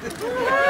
Yeah.